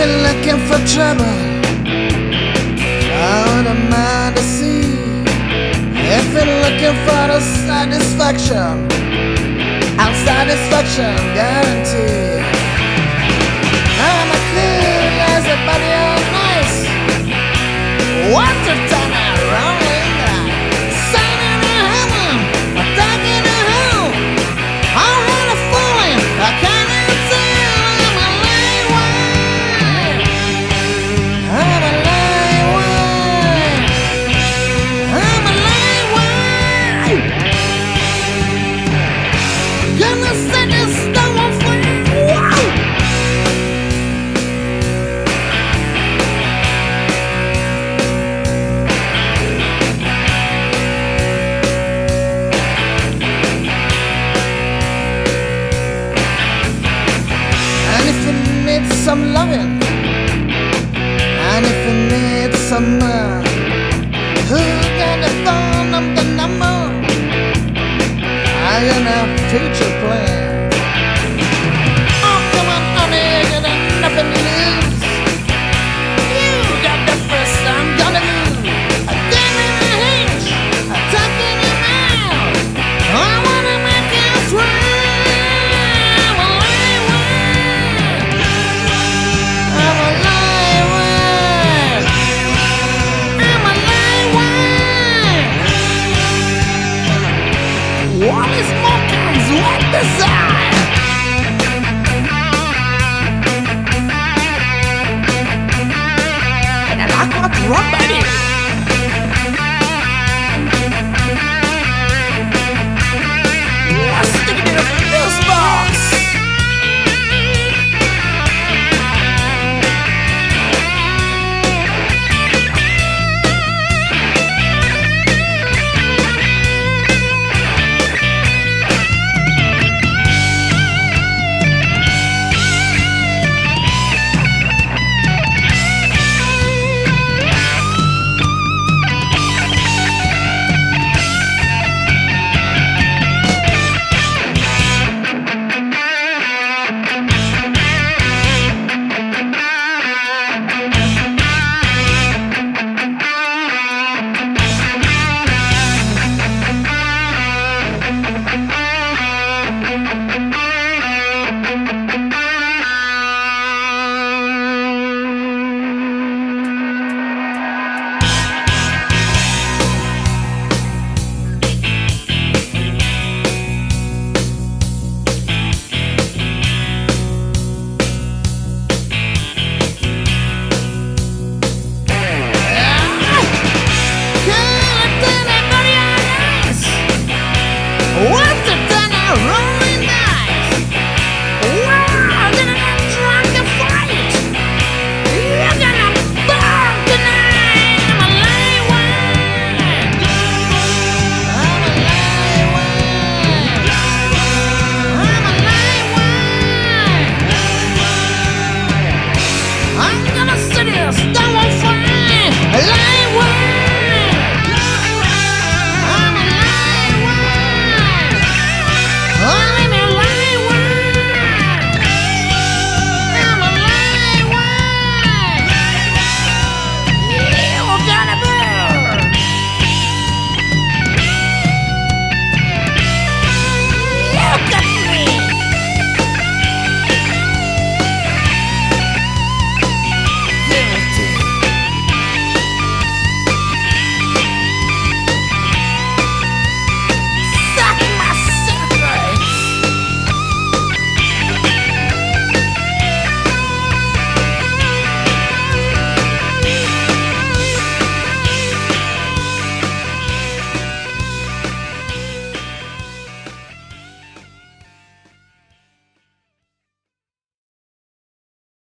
been looking for trouble. Out of mind to see. I've been looking for the satisfaction. Out satisfaction guaranteed. I'm as a body of nice What some loving. And if you need someone Who got the phone number number. I am a future plan.